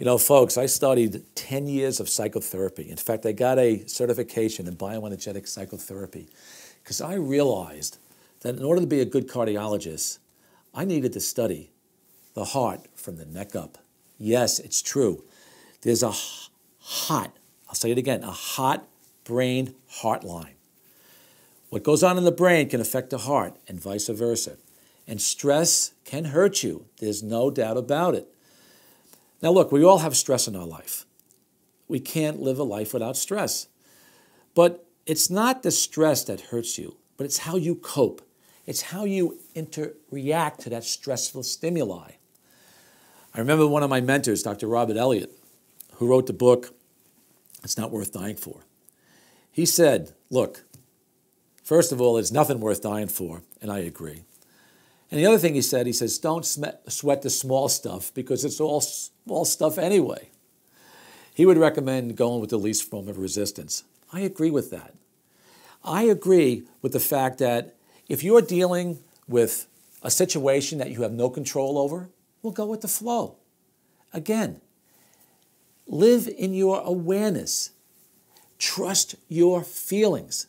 You know, folks, I studied 10 years of psychotherapy. In fact, I got a certification in bioenergetic psychotherapy because I realized that in order to be a good cardiologist, I needed to study the heart from the neck up. Yes, it's true. There's a hot, I'll say it again, a hot brain heart line. What goes on in the brain can affect the heart and vice versa. And stress can hurt you. There's no doubt about it. Now, look, we all have stress in our life. We can't live a life without stress. But it's not the stress that hurts you, but it's how you cope. It's how you interact to that stressful stimuli. I remember one of my mentors, Dr. Robert Eliot, who wrote the book, It's Not Worth Dying For. He said, Look, first of all, there's nothing worth dying for, and I agree. And the other thing he said, he says, don't sweat the small stuff because it's all small stuff anyway. He would recommend going with the least form of resistance. I agree with that. I agree with the fact that if you're dealing with a situation that you have no control over, we'll go with the flow. Again, live in your awareness. Trust your feelings.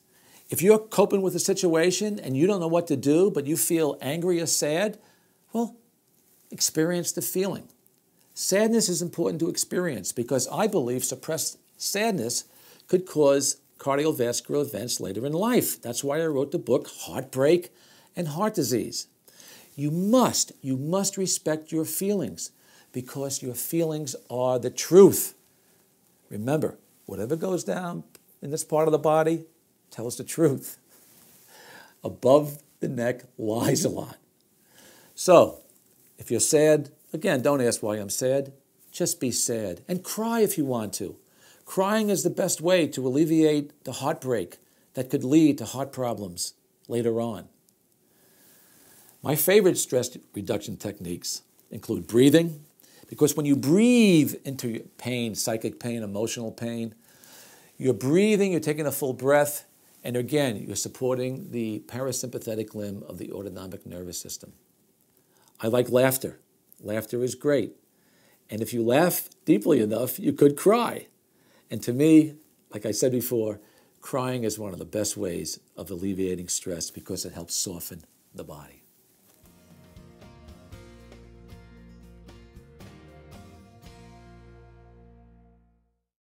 If you're coping with a situation and you don't know what to do, but you feel angry or sad, well, experience the feeling. Sadness is important to experience because I believe suppressed sadness could cause cardiovascular events later in life. That's why I wrote the book Heartbreak and Heart Disease. You must, you must respect your feelings because your feelings are the truth. Remember, whatever goes down in this part of the body Tell us the truth. Above the neck lies a lot. So, if you're sad, again, don't ask why I'm sad. Just be sad and cry if you want to. Crying is the best way to alleviate the heartbreak that could lead to heart problems later on. My favorite stress reduction techniques include breathing, because when you breathe into pain, psychic pain, emotional pain, you're breathing, you're taking a full breath, and again, you're supporting the parasympathetic limb of the autonomic nervous system. I like laughter. Laughter is great. And if you laugh deeply enough, you could cry. And to me, like I said before, crying is one of the best ways of alleviating stress because it helps soften the body.